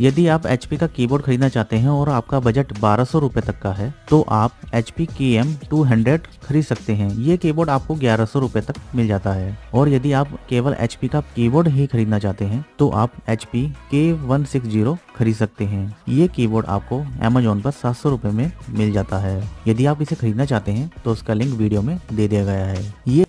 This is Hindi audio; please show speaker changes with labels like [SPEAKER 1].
[SPEAKER 1] यदि आप एचपी का कीबोर्ड खरीदना चाहते हैं और आपका बजट बारह सौ रूपए तक का है तो आप एच पी की एम टू हंड्रेड खरीद सकते हैं। ये कीबोर्ड आपको ग्यारह सौ रूपए तक मिल जाता है। और यदि आप केवल एचपी का कीबोर्ड ही खरीदना चाहते हैं तो आप एच पी के वन सिक्स ज़ीरो खरीद सकते हैं। ये कीबोर्ड आपको अमेजोन पर सात सौ रूपए में मिल जाता है। यदि आप इसे खरीदना चाहते हैं तो उसका लिंक वीडियो में दे दिया गया है। ये